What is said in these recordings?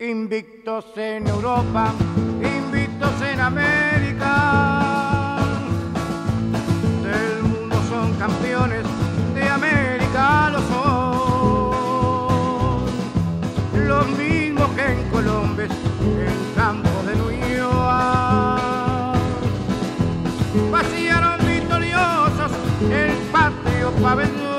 Invictos en Europa, invictos en América. Del mundo son campeones, de América lo son. Los mismos que en Colombia, en campo de York. Vaciaron victoriosos el patrio pabellón.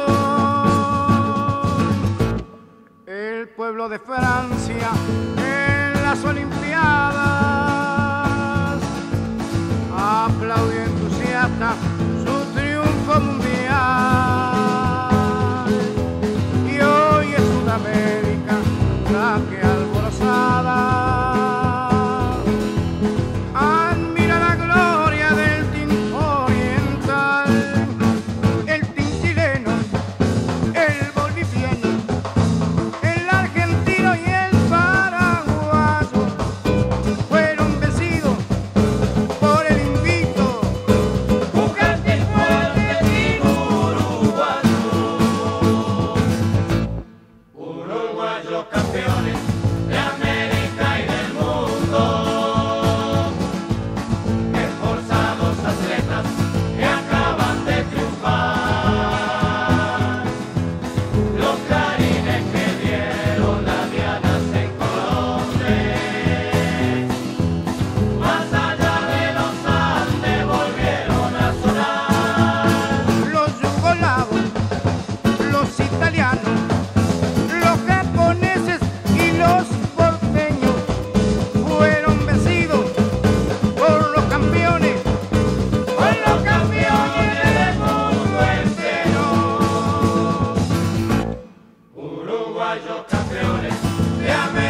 El pueblo de Francia en las Olimpiadas uruguayos campeones.